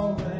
always.